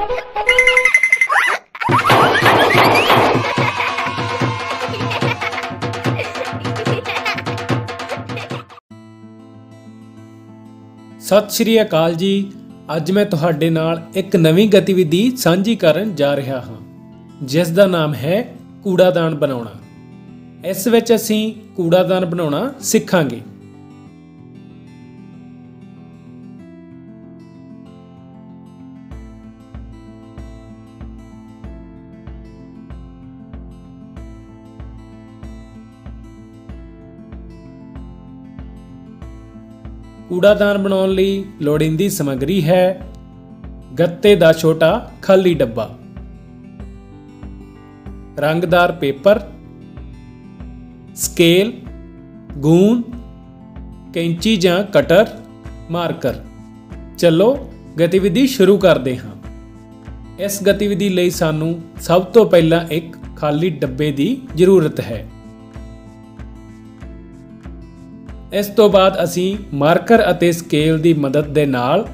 ਸਤਿ ਸ਼੍ਰੀ ਅਕਾਲ ਜੀ। ਅੱਜ ਮੈਂ ਤੁਹਾਡੇ ਨਾਲ ਇੱਕ ਨਵੀਂ ਗਤੀਵਿਧੀ ਸਾਂਝੀ ਕਰਨ ਜਾ ਰਿਹਾ ਹਾਂ ਜਿਸ ਦਾ ਨਾਮ ਹੈ ਕੂੜਾਦਾਨ ਬਣਾਉਣਾ। ਇਸ ਵਿੱਚ ਅਸੀਂ ਕੂੜਾਦਾਨ ਬਣਾਉਣਾ ਸਿੱਖਾਂਗੇ। ਕੂੜਾਦਾਨ ਬਣਾਉਣ ਲਈ ਲੋੜੀਂਦੀ ਸਮੱਗਰੀ ਹੈ ਗੱਤੇ ਦਾ ਛੋਟਾ ਖਾਲੀ ਡੱਬਾ। ਰੰਗਦਾਰ ਪੇਪਰ, ਸਕੇਲ ਗੂੰਦ ਕੈਂਚੀ ਜਾਂ ਕਟਰ, ਮਾਰਕਰ। ਚਲੋ, ਗਤੀਵਿਧੀ ਸ਼ੁਰੂ ਕਰਦੇ ਹਾਂ। ਇਸ ਗਤੀਵਿਧੀ ਲਈ ਸਾਨੂੰ ਸਭ ਤੋਂ ਪਹਿਲਾਂ ਇੱਕ ਖਾਲੀ ਡੱਬੇ ਦੀ ਜ਼ਰੂਰਤ ਹੈ। ਇਸ ਤੋਂ ਬਾਅਦ ਅਸੀਂ ਮਾਰਕਰ ਅਤੇ ਸਕੇਲ ਦੀ ਮਦਦ ਦੇ ਨਾਲ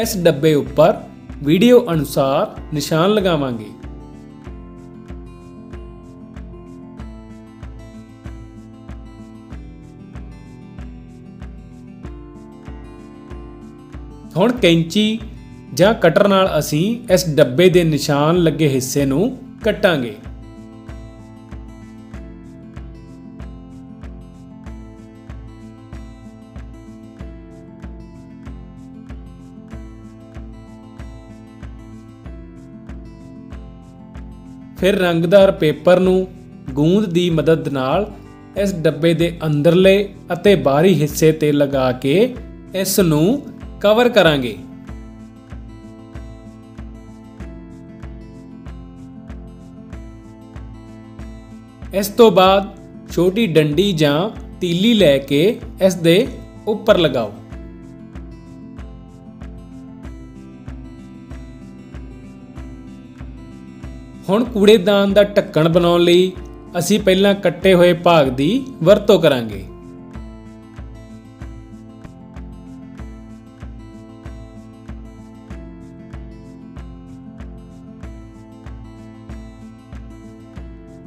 ਇਸ ਡੱਬੇ ਉੱਪਰ ਵੀਡੀਓ ਅਨੁਸਾਰ ਨਿਸ਼ਾਨ ਲਗਾਵਾਂਗੇ। ਹੁਣ ਕੈਂਚੀ ਜਾਂ ਕਟਰ ਨਾਲ ਅਸੀਂ ਇਸ ਡੱਬੇ ਦੇ ਨਿਸ਼ਾਨ ਲੱਗੇ ਹਿੱਸੇ ਨੂੰ ਕੱਟਾਂਗੇ। ਫਿਰ ਰੰਗਦਾਰ ਪੇਪਰ ਨੂੰ ਗੂੰਦ ਦੀ ਮਦਦ ਨਾਲ ਇਸ ਡੱਬੇ ਦੇ ਅੰਦਰਲੇ ਅਤੇ ਬਾਹਰੀ ਹਿੱਸੇ ਤੇ ਲਗਾ ਕੇ ਇਸ ਨੂੰ ਕਵਰ ਕਰਾਂਗੇ। ਇਸ ਤੋਂ ਬਾਅਦ ਛੋਟੀ ਡੰਡੀ ਜਾਂ ਤੀਲੀ ਲੈ ਕੇ ਇਸ ਦੇ ਉੱਪਰ ਲਗਾਓ। ਹੁਣ ਕੂੜੇਦਾਨ ਦਾ ਢੱਕਣ ਬਣਾਉਣ ਲਈ ਅਸੀਂ ਪਹਿਲਾਂ ਕੱਟੇ ਹੋਏ ਭਾਗ ਦੀ ਵਰਤੋਂ ਕਰਾਂਗੇ।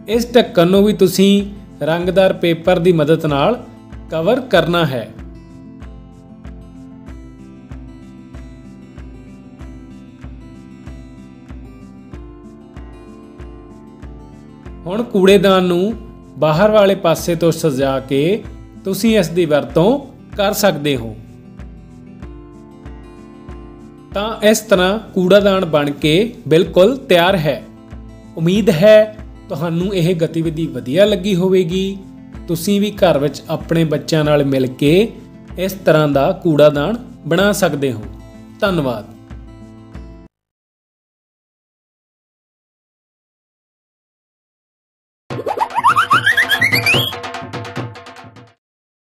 ਇਸ ਢੱਕਣ ਨੂੰ ਵੀ ਤੁਸੀਂ ਰੰਗਦਾਰ ਪੇਪਰ ਦੀ ਮਦਦ ਨਾਲ ਕਵਰ ਕਰਨਾ ਹੈ। ਹੁਣ ਕੂੜੇਦਾਨ ਨੂੰ ਬਾਹਰ ਵਾਲੇ ਪਾਸੇ ਤੋਂ ਸਜਾ ਕੇ ਤੁਸੀਂ ਇਸ ਦੀ ਵਰਤੋਂ ਕਰ ਸਕਦੇ ਹੋ। ਤਾਂ ਇਸ ਤਰ੍ਹਾਂ ਕੂੜਾਦਾਨ ਬਣ ਕੇ ਬਿਲਕੁਲ ਤਿਆਰ ਹੈ। ਉਮੀਦ ਹੈ ਤੁਹਾਨੂੰ ਇਹ ਗਤੀਵਿਧੀ ਵਧੀਆ ਲੱਗੀ ਹੋਵੇਗੀ। ਤੁਸੀਂ ਵੀ ਘਰ ਵਿੱਚ ਆਪਣੇ ਬੱਚਿਆਂ ਨਾਲ ਮਿਲ ਕੇ ਇਸ ਤਰ੍ਹਾਂ ਦਾ ਕੂੜਾਦਾਨ ਬਣਾ ਸਕਦੇ ਹੋ। ਧੰਨਵਾਦ।